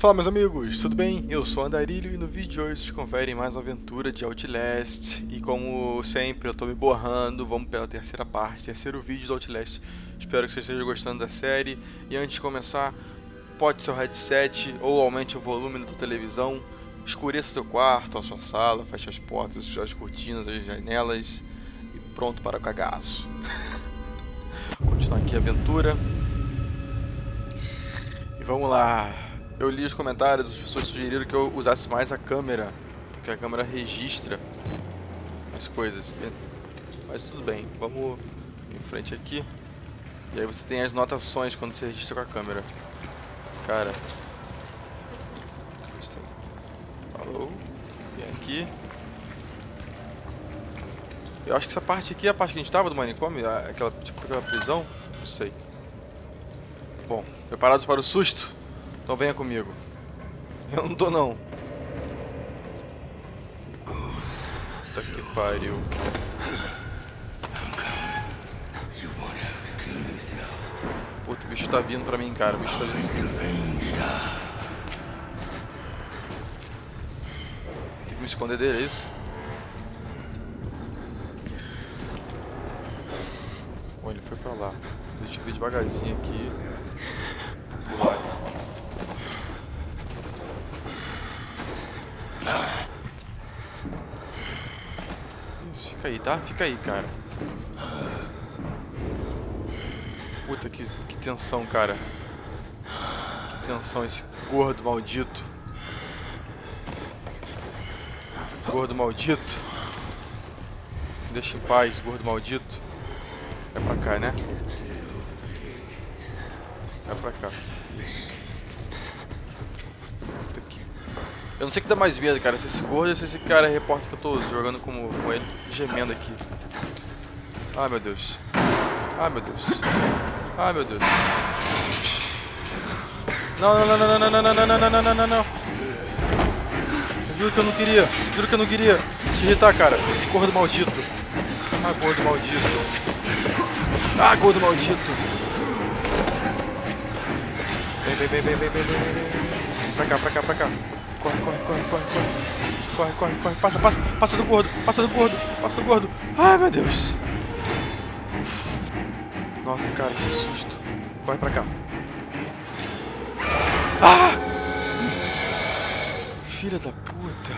Fala meus amigos, tudo bem? Eu sou o Andarilho e no vídeo de hoje vocês conferem mais uma aventura de Outlast. E como sempre eu tô me borrando, vamos pela terceira parte, terceiro vídeo do Outlast. Espero que vocês estejam gostando da série. E antes de começar, pode ser o headset ou aumente o volume da tua televisão. Escureça seu quarto, a sua sala, feche as portas, as cortinas, as janelas E pronto para o cagaço. Continuar aqui a aventura. E vamos lá eu li os comentários, as pessoas sugeriram que eu usasse mais a câmera, porque a câmera registra as coisas. Mas tudo bem, vamos em frente aqui. E aí você tem as notações quando você registra com a câmera. Cara. Falou. Vem aqui. Eu acho que essa parte aqui é a parte que a gente estava do manicômio, aquela tipo aquela prisão, não sei. Bom, preparados para o susto? Então venha comigo. Eu não tô não. Puta que pariu. Puta, o bicho tá vindo pra mim, cara. O bicho tá vindo. Tem que me esconder dele, é isso? Bom, ele foi pra lá. Deixa eu ver devagarzinho aqui. Fica aí, tá? Fica aí, cara. Puta, que, que tensão, cara. Que tensão esse gordo maldito. Gordo maldito. Deixa em paz, gordo maldito. É pra cá, né? É pra cá. Isso. Eu não sei o que dá mais medo, cara. Se esse gordo ou se esse cara é repórter que eu tô jogando com, com ele, gemendo aqui. Ai, meu Deus. Ai, meu Deus. Ai, meu Deus. Não, não, não, não, não, não, não, não, não, não, não, não. Juro que eu não queria. Juro que eu não queria te irritar, cara. Gordo maldito. Ah, gordo maldito. Ah, gordo maldito. Vem, vem, vem, vem, vem, vem, vem. Pra cá, pra cá, pra cá. Corre, corre, corre, corre, corre. Corre, corre, corre. Passa, passa, passa do gordo, passa do gordo, passa do gordo. Ai, meu Deus. Nossa, cara, que susto. Corre pra cá. Ah! Filha da puta.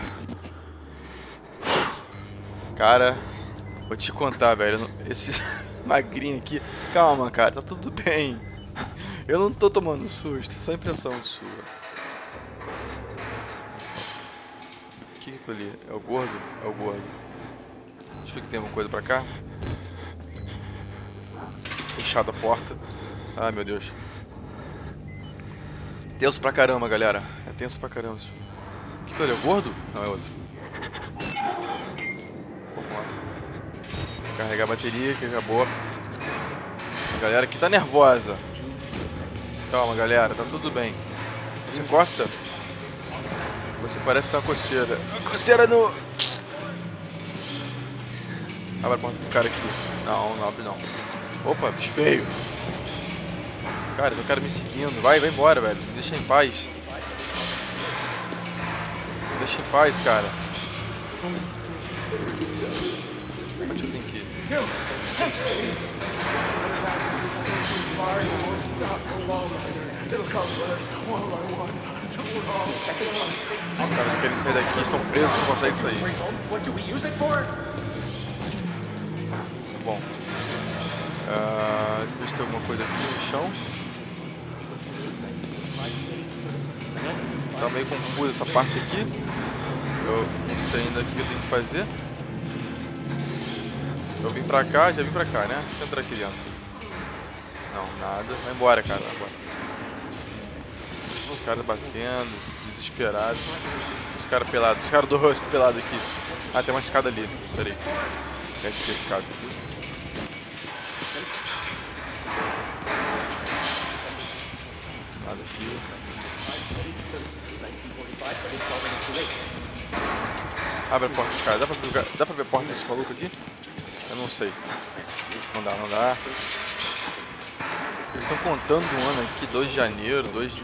Cara, vou te contar, velho. Esse magrinho aqui. Calma, cara, tá tudo bem. Eu não tô tomando susto, só impressão sua. Que é aquilo ali? É o gordo? É o gordo. Deixa eu ver que tem alguma coisa pra cá. Fechada a porta. Ai, meu Deus. Tenso pra caramba, galera. É tenso pra caramba. O que, que é o gordo? Não, é outro. Vamos lá. Carregar a bateria que acabou. A galera aqui tá nervosa. Calma, galera. Tá tudo bem. Você coça? Você parece uma coceira. Uma coceira no... Abre a porta pro cara aqui. Não, não abre não. Opa, bicho feio. Cara, tem cara me seguindo. Vai, vai embora, velho. Me deixa em paz. Me deixa em paz, cara. Onde eu tenho que ir? Os caras querem sair daqui, estão presos, não conseguem sair. Bom. Uh, deixa eu ver se tem alguma coisa aqui no chão. Tá meio confuso essa parte aqui. Eu não sei ainda o que eu tenho que fazer. Eu vim pra cá, já vim pra cá, né? Deixa eu entrar aqui dentro. Não, nada. Vai embora, cara. Vai embora. Os caras batendo, desesperados. Os caras pelados. Os caras do rosto pelado aqui. Ah, tem uma escada ali. Pera aí. É aqui a escada. Nada aqui. Abre a porta, cara. Dá pra, dá pra ver a porta desse maluco aqui? Eu não sei. Não dá, não dá. Eles estão contando um ano aqui, 2 de janeiro, 2 de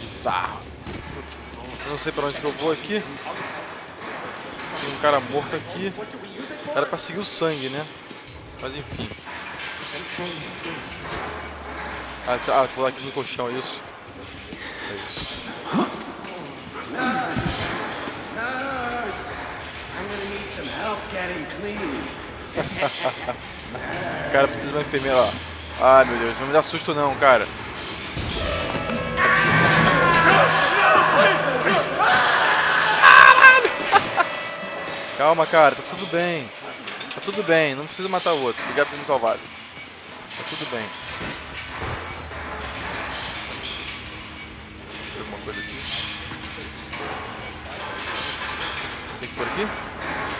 bizarro. Eu não sei pra onde que eu vou aqui. Tem um cara morto aqui. Era pra seguir o sangue, né? Mas enfim. Ah, tá, ah, aqui no colchão, é isso? É isso. cara, precisa de uma enfermeira lá. Ai meu Deus, não me dá susto não, cara. Calma, cara, tá tudo bem. Tá tudo bem, não precisa matar o outro. Obrigado por me salvar. Tá tudo bem. Tem alguma coisa aqui? Tem que por aqui?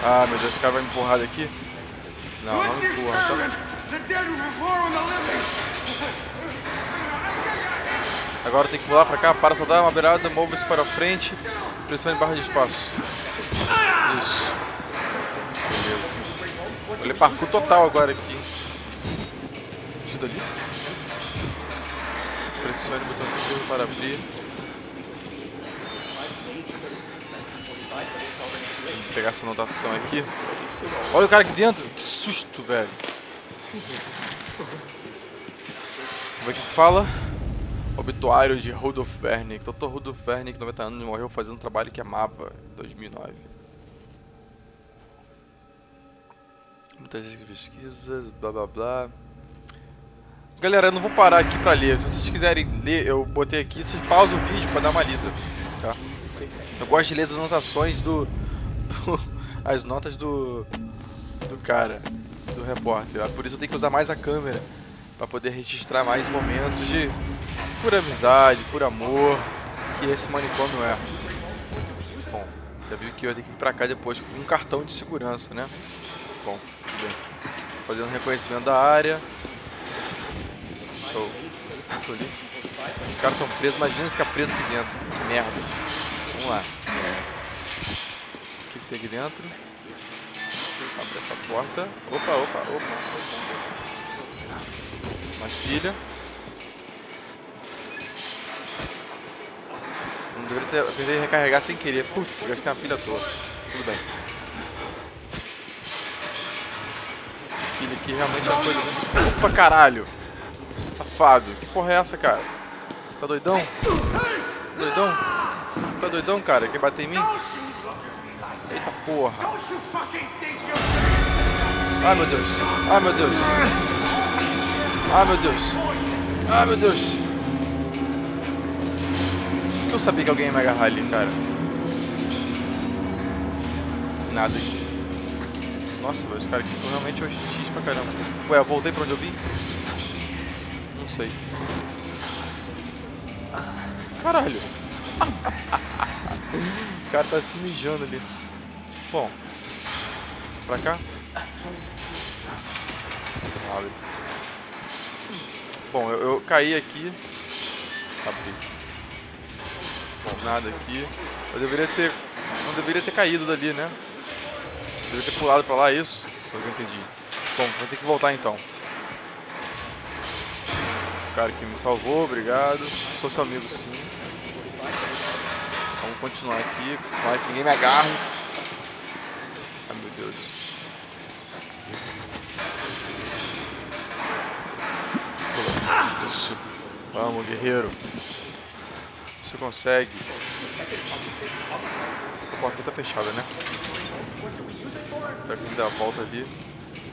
Ah, meu Deus, esse cara vai me empurrar daqui. Não, não empurra, tá. Agora tem que pular pra cá, para soldar uma beirada, mova-se para frente, pressione barra de espaço. Isso. Beleza. Olha parkour total agora aqui. Ajuda ali. Pressione o botão esquerdo para abrir. Vou pegar essa anotação aqui. Olha o cara aqui dentro. Que susto, velho. Como é que fala? Obituário de Rudolf Wernick. Dr. Rudolf Wernick, 90 anos, morreu fazendo um trabalho que amava em 2009. Muitas pesquisas, blá blá blá. Galera, eu não vou parar aqui pra ler. Se vocês quiserem ler, eu botei aqui. Vocês pausam o vídeo pra dar uma lida, tá? Eu gosto de ler as anotações do... do as notas do... do cara do repórter. Por isso eu tenho que usar mais a câmera para poder registrar mais momentos de pura amizade, por amor, que esse manicômio é. Bom, já viu que eu tenho que ir pra cá depois com um cartão de segurança, né? Bom, tudo bem. Fazendo reconhecimento da área. Show. Os caras estão presos, imagina ficar preso aqui dentro. Que merda. Vamos lá. O que, que tem aqui dentro? Abre essa porta. Opa, opa, opa. Mais pilha. Não deveria ter. Eu recarregar sem querer. Putz, gastei a pilha toda. Tudo bem. Pilha aqui realmente é uma coisa. Opa, caralho! Safado. Que porra é essa, cara? Tá doidão? Tá doidão? Tá doidão, cara? Quer bater em mim? Porra. Ai meu Deus. Ai meu Deus. Ai meu Deus. Ai meu Deus. Por que eu sabia que alguém ia me agarrar ali, cara? Nada aqui. Nossa, velho, os caras aqui são realmente hostis pra caramba. Ué, eu voltei pra onde eu vim? Não sei. Caralho. o cara tá se mijando ali. Bom. Pra cá? Bom, eu, eu, caí aqui. Abri. Bom, nada aqui. Eu deveria ter... Não deveria ter caído dali, né? Deveria ter pulado pra lá, isso? Foi o que eu entendi. Bom, vou ter que voltar então. O cara que me salvou, obrigado. Sou seu amigo sim. Vamos continuar aqui. Vai que ninguém me agarre. Ai meu Deus. Isso. Vamos, guerreiro. Você consegue. A porta tá fechada, né? Será que me dá a volta ali?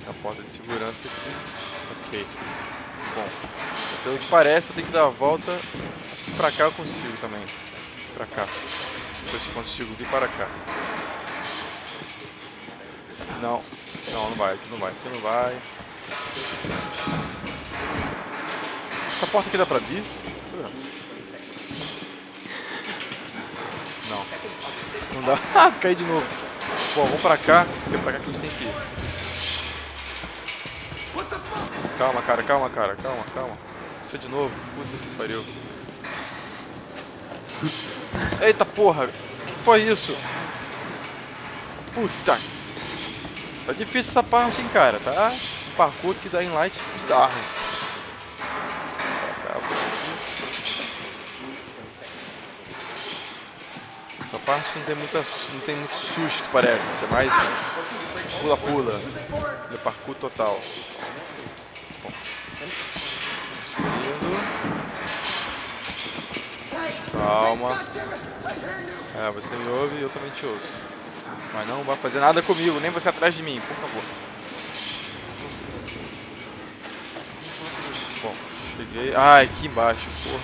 A porta de segurança aqui. Ok. Bom. Pelo que parece, eu tenho que dar a volta. Acho que pra cá eu consigo também. Pra cá. Ver se eu consigo vir para cá. Não. Não, não vai. Aqui não vai. Aqui não vai. Essa porta aqui dá pra abrir? Não. Não dá. Ah, caí de novo. Bom, vamos pra cá. Porque é pra cá que a gente tem que ir. Calma, cara. Calma, cara. Calma, calma. É de novo. Puta que pariu. Eita porra. Que foi isso? Puta Tá difícil essa parte, hein, cara, tá? Parkour que dá em light bizarro. Parte não tem, muita, não tem muito susto, parece. É mais pula-pula. É parkour total. Bom. Seguindo. Calma. É, você me ouve e eu também te ouço. Mas não vai fazer nada comigo, nem você atrás de mim, por favor. Bom, cheguei. Ai, aqui embaixo, porra.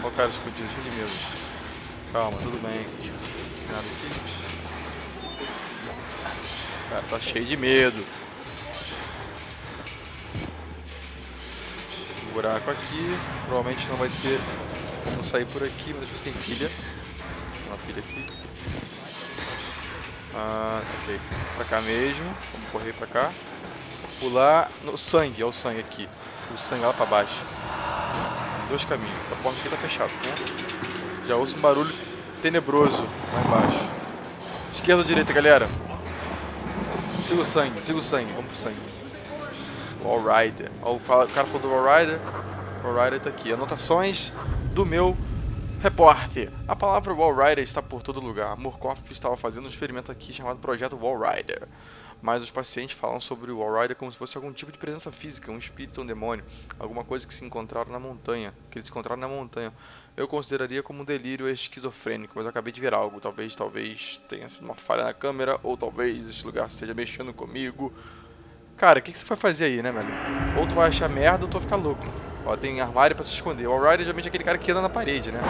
Olha o cara escondido, cheio de medo. Calma, tudo bem. Nada aqui. Cara tá cheio de medo. Um buraco aqui. Provavelmente não vai ter como sair por aqui, mas deixa eu ver se tem pilha. Uma pilha aqui. Ah, ok. Pra cá mesmo. Vamos correr pra cá. Pular no sangue, olha o sangue aqui. O sangue lá pra baixo. Dois caminhos. Essa porta aqui tá fechada, né? Já ouço um barulho tenebroso lá embaixo. Esquerda ou direita, galera? Siga o sangue, siga o sangue. Vamos pro sangue. Wall Rider. o cara falou do Wall Rider. Wall Rider tá aqui. Anotações do meu repórter. A palavra Wall Rider está por todo lugar. Murkoff estava fazendo um experimento aqui chamado Projeto Wall Rider mas os pacientes falam sobre o All Rider como se fosse algum tipo de presença física, um espírito, um demônio, alguma coisa que se encontraram na montanha, que eles encontraram na montanha. Eu consideraria como um delírio esquizofrênico, mas eu acabei de ver algo. Talvez, talvez tenha sido uma falha na câmera, ou talvez esse lugar esteja mexendo comigo. Cara, o que, que, você vai fazer aí, né, velho? Ou tu vai achar merda ou tu vai ficar louco. Ó, tem armário pra se esconder. O All Rider geralmente é aquele cara que anda na parede, né?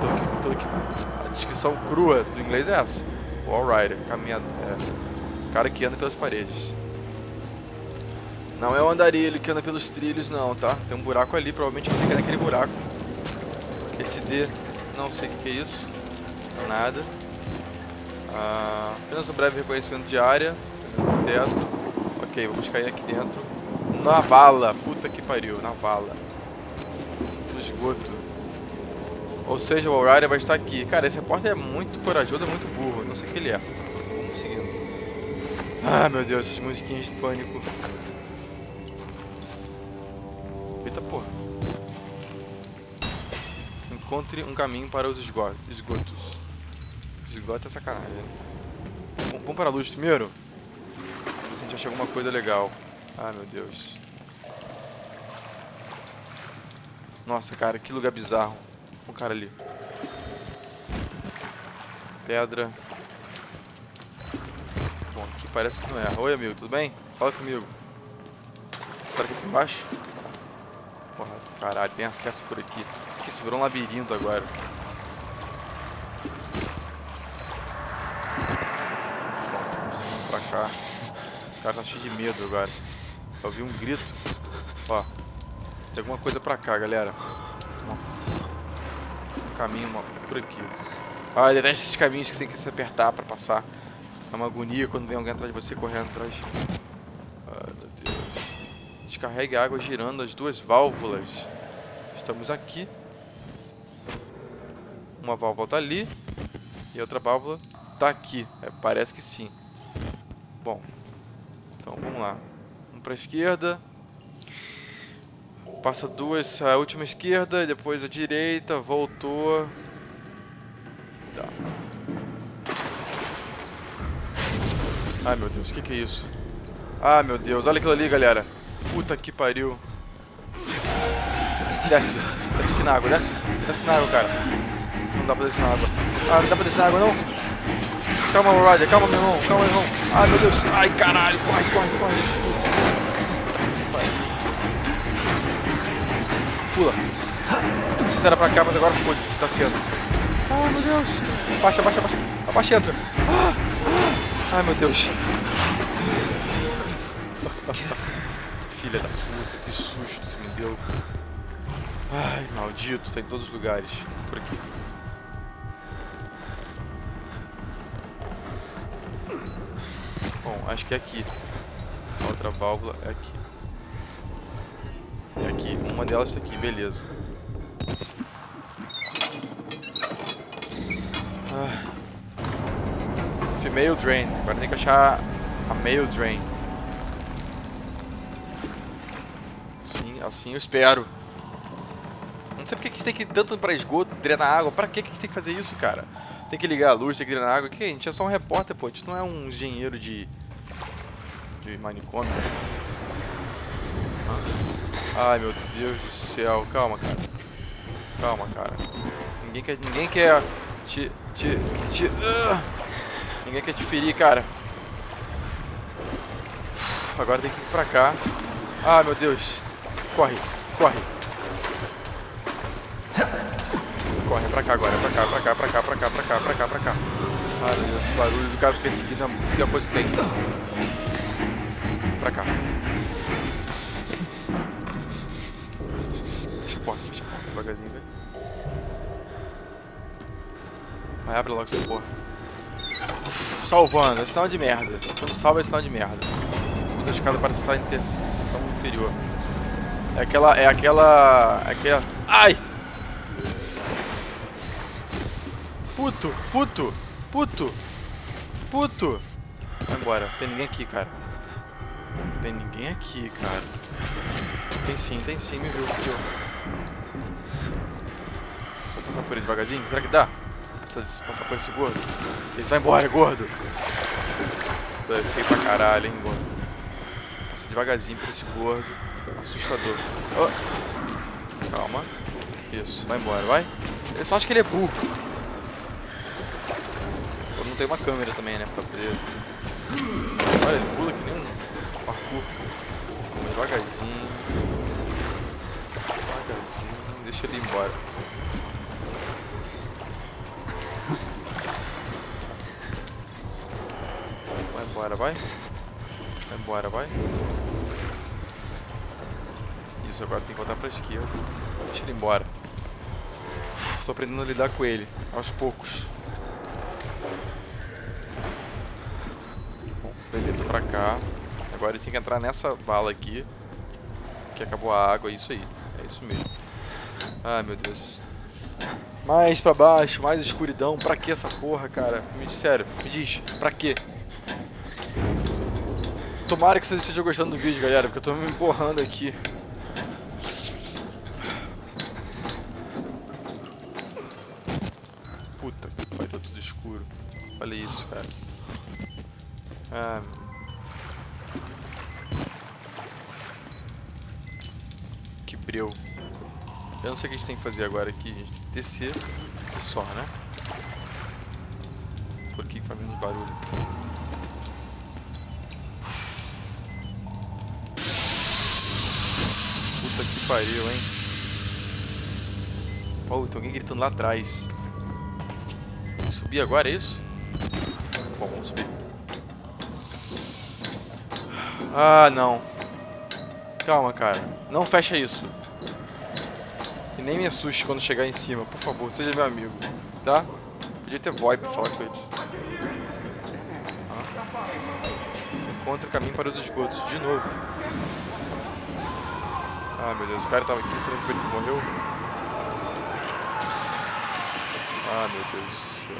Pelo que, pelo que a descrição crua do inglês é essa. O All Rider, caminhando. É cara que anda pelas paredes. Não é o andarilho que anda pelos trilhos, não, tá? Tem um buraco ali, provavelmente vai ficar naquele buraco. Esse D, não sei o que, é isso. Nada. Ah, apenas um breve reconhecimento de área. Teto. Ok, vamos cair aqui dentro. Na vala, puta que pariu, na vala. No esgoto. Ou seja, o Aurora vai estar aqui. Cara, esse repórter é muito corajoso, é muito burro. Não sei o que ele é. Vamos seguindo. Ah, meu Deus, essas musiquinhas de pânico. Eita porra. Encontre um caminho para os esgotos. Esgoto é sacanagem. Vamos, vamos para a luz primeiro. Ver se a gente acha alguma coisa legal. Ah, meu Deus. Nossa, cara, que lugar bizarro. O cara ali. Pedra parece que não é. Oi, amigo, tudo bem? Fala comigo. Será que aqui embaixo? Porra, caralho, tem acesso por aqui. Aqui se virou um labirinto agora. Vamos pra cá. O cara tá cheio de medo agora. Eu vi um grito. Ó. Tem alguma coisa pra cá, galera. Um caminho por aqui. Ah, ele esses caminhos que você tem que se apertar pra passar. É uma agonia quando vem alguém atrás de você correndo atrás. Ai, meu Deus. Descarregue a água girando as duas válvulas. Estamos aqui. Uma válvula tá ali. E outra válvula tá aqui. É, parece que sim. Bom. Então, vamos lá. Vamos para a esquerda. Passa duas, a última esquerda, depois a direita, voltou. Tá. Ai, meu Deus, o que, que é isso? Ah, meu Deus, olha aquilo ali, galera. Puta que pariu. Desce, desce aqui na água, desce. Desce na água, cara. Não dá pra descer na água. Ah, não dá pra descer na água, não? Calma, Ryder, calma, meu irmão, calma, meu irmão. Ai, meu Deus. Ai, caralho, corre, corre, corre. Pula. Se era pra cá, mas agora foda-se, tá sendo. Ai, meu Deus. Abaixa, abaixa, abaixa. Abaixa e entra. Ah, ah. Ai meu Deus. Filha da puta, que susto você me deu. Ai, maldito, tá em todos os lugares. Por aqui. Bom, acho que é aqui. A outra válvula é aqui. É aqui. Uma delas tá aqui, beleza. Ah. Mail Drain. Agora tem que achar a Mail Drain. Sim, assim eu espero. Não sei porque que a gente tem que ir tanto pra esgoto, drenar água. Pra que a gente tem que fazer isso, cara? Tem que ligar a luz, tem que na água. Que a gente é só um repórter, pô. A gente não é um engenheiro de. de manicômio. Ai meu Deus do céu. Calma, cara. Calma, cara. Ninguém quer. Ninguém quer te. te. te. Uh, ninguém quer te ferir, cara. Agora tem que ir pra cá. Ah, meu Deus. Corre, corre. Corre, é pra cá agora, é pra cá, pra cá, pra cá, pra cá, pra cá, pra cá, pra cá. Ai meu Deus, esse barulho do cara perseguindo é a pior coisa que tem. Pra cá. Fecha a porta, fecha a porta, devagarzinho, velho. Vai, abre logo essa porra. Salvando, é sinal de merda. Quando salva é sinal de merda. Usa a escada para estar em interseção inferior. É aquela. É aquela. É aquela. Ai! Puto, puto, puto, puto. Vai embora. Tem ninguém aqui, cara. Tem ninguém aqui, cara. Tem sim, tem sim. Me viu, me viu. Vou passar por ele devagarzinho. Será que dá? Precisa passar por esse gordo. Ele vai embora, gordo. É feio pra caralho, hein, gordo. Passa devagarzinho por esse gordo. Assustador. Oh. Calma. Isso, vai embora, vai. Eu só acho que ele é burro. Eu não tem uma câmera também, né? Pra poder. Olha, ele pula que nem um parkour. Vamos devagarzinho. Devagarzinho. Deixa ele ir embora. Vai embora, vai. Embora, vai. Isso, agora tem que voltar pra esquerda. Deixa ele embora. Estou aprendendo a lidar com ele, aos poucos. Bom, beleza, pra cá. Agora ele tem que entrar nessa bala aqui. Que acabou a água, é isso aí. É isso mesmo. Ai, meu Deus. Mais pra baixo, mais escuridão. Pra que essa porra, cara? Me diz, sério, me diz, pra quê? Tomara que vocês estejam gostando do vídeo, galera, porque eu tô me empurrando aqui. Puta que pariu, tá tudo escuro. Olha isso, cara. Ah. Que breu. Eu não sei o que a gente tem que fazer agora aqui. Gente descer e só, né? Por que faz menos barulho? Que pariu, hein? Oh, tem alguém gritando lá atrás. Vamos subir agora, é isso? Bom, vamos subir. Ah, não. Calma, cara. Não fecha isso. E nem me assuste quando chegar em cima, por favor, seja meu amigo, tá? Podia ter VoIP pra falar com eles. Ah. Encontre o caminho para os esgotos, de novo. Ah, meu Deus, o cara tava aqui, será que ele morreu? Ah, meu Deus do céu.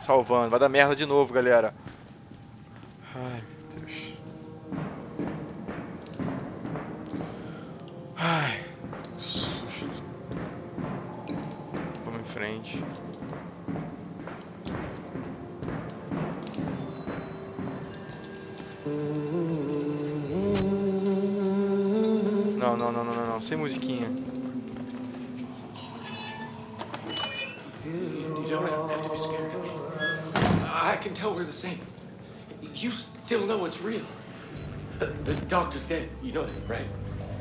Salvando, vai dar merda de novo, galera. Ai, You still know it's real. The, doctor's dead. You know that, right?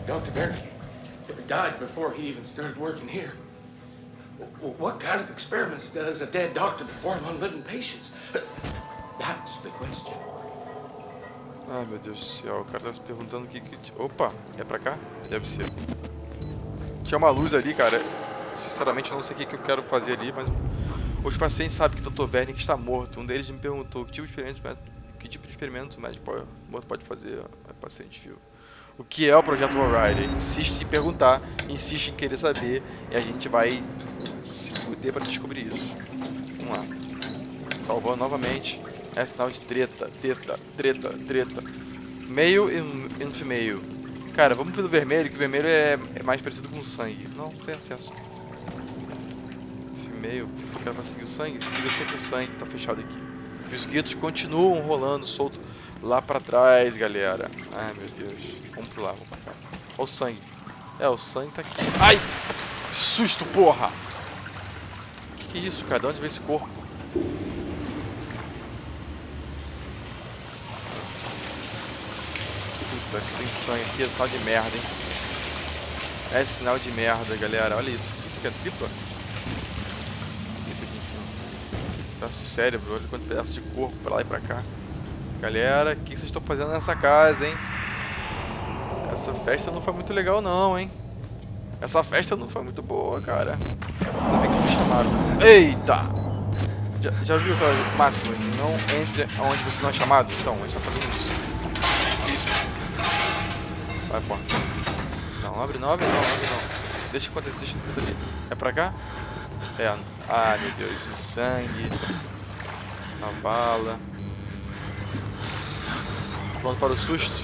Dr. Wernicke died before he even started working here. What kind of experiments does a dead doctor perform on living patients? That's the question. Ai, meu Deus do céu. O cara tá se perguntando que que... Opa, é pra cá? Deve ser. Tinha uma luz ali, cara. Sinceramente, eu não sei o que que eu quero fazer ali, mas... Os pacientes sabem que o Dr. Wernick está morto. Um deles me perguntou que tipo de experimento, que tipo de experimento o médico pode- pode fazer a paciente viu. O que é o Projeto O'Reilly? Insiste em perguntar, insiste em querer saber, e a gente vai se fuder pra descobrir isso. Vamos lá. Salvando novamente. É sinal de treta, treta, treta, treta. Meio e female. Cara, vamos pelo vermelho, que o vermelho é, é mais parecido com sangue. Não, não tem acesso. meio. Eu quero seguir o sangue. Siga sempre o sangue, tá fechado aqui. E os gritos continuam rolando solto lá pra trás, galera. Ai, meu Deus. Vamos pro lá, vamos pra cá. Olha o sangue. É, o sangue tá aqui. Ai! Susto, porra! Que que é isso, cara? De onde veio esse corpo? Puta, se tem sangue aqui, é sinal de merda, hein? É sinal de merda, galera. Olha isso. Isso aqui é tripla? Isso aqui em cima. Tá cérebro, olha quanto pedaço de corpo pra lá e pra cá. Galera, o que vocês estão fazendo nessa casa, hein? Essa festa não foi muito legal não, hein? Essa festa não foi muito boa, cara. Ainda bem que não me chamaram. Eita! Já, já viu aquela máxima? Não entre onde você não é chamado? Então, a gente tá fazendo isso. Isso. Vai, porta. Não, abre não, abre não, abre não. Deixa acontecer, deixa acontecer. É pra cá? É. Ah, meu Deus. O sangue. A bala. Pronto para o susto?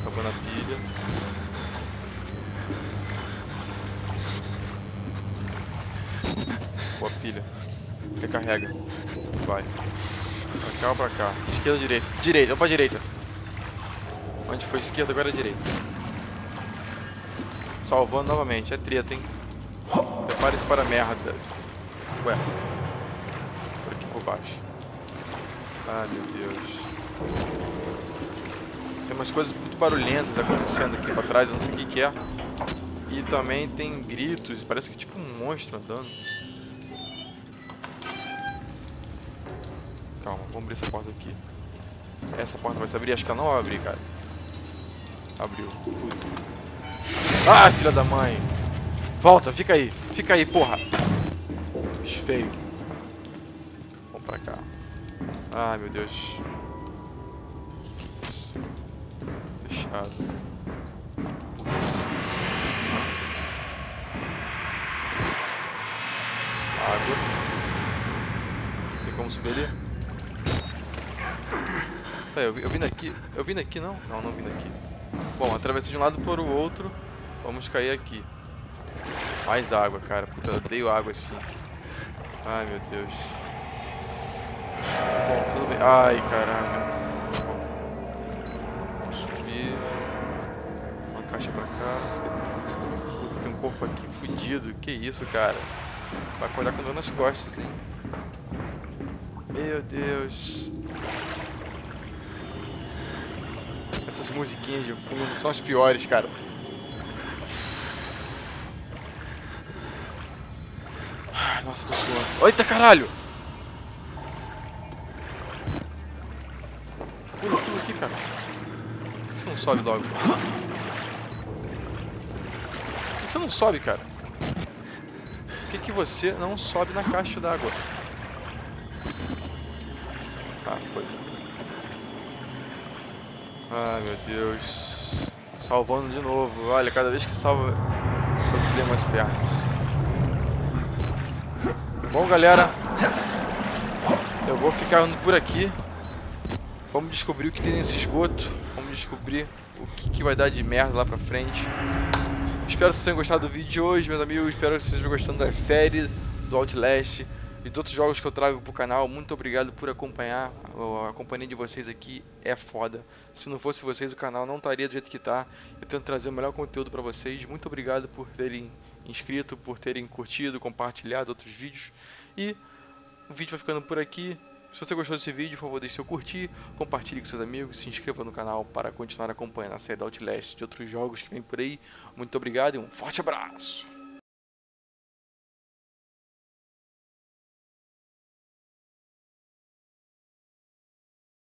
Acabando a pilha. Boa pilha. Recarrega. Vai. Pra cá ou pra cá? Esquerda ou direita? Direita, vamos pra direita. Onde foi esquerda, agora é direita. Salvando novamente, é treta, hein? Prepare-se para merdas. Ué. Por aqui por baixo. Ai meu Deus. Tem umas coisas muito barulhentas acontecendo aqui pra trás, eu não sei o que, que é. E também tem gritos, parece que é tipo um monstro andando. Calma, vamos abrir essa porta aqui. Essa porta vai se abrir? Acho que ela não vai abrir, cara. Abriu. Ah, filha da mãe! Volta, fica aí. Fica aí, porra. Feio. Vamos pra cá. Ai, meu Deus. Fechado. Putz. Água. Tem como subir ali? É, eu, eu vim daqui. Eu vim daqui não? Não, não vim daqui. Bom, atravessei de um lado para o outro. Vamos cair aqui. Mais água, cara. Puta, eu odeio água assim. Ai, meu Deus. Bom, tudo bem. Ai, caralho. Vamos subir. Uma caixa pra cá. Puta, tem um corpo aqui fudido. Que isso, cara. Vai acordar com dor nas costas, hein. Meu Deus. Essas musiquinhas de fundo são as piores, cara. Nossa, tô suando. Eita, caralho! Pula, pula aqui, cara. Por que você não sobe logo? Por que você não sobe, cara? Por que, que você não sobe na caixa d'água? Ah, foi. Ai, meu Deus. Salvando de novo. Olha, cada vez que salva, eu tenho mais pernas. Bom, galera. Eu vou ficar por aqui. Vamos descobrir o que tem nesse esgoto. Vamos descobrir o que, que vai dar de merda lá pra frente. Espero que vocês tenham gostado do vídeo de hoje, meus amigos. Espero que vocês estejam gostando da série do Outlast e de outros jogos que eu trago pro canal. Muito obrigado por acompanhar. A companhia de vocês aqui é foda. Se não fosse vocês, o canal não estaria do jeito que tá. Eu tento trazer o melhor conteúdo para vocês. Muito obrigado por terem inscrito, por terem curtido, compartilhado outros vídeos. E o vídeo vai ficando por aqui. Se você gostou desse vídeo, por favor, deixe seu curtir, compartilhe com seus amigos, se inscreva no canal para continuar acompanhando a série da Outlast de outros jogos que vem por aí. Muito obrigado e um forte abraço!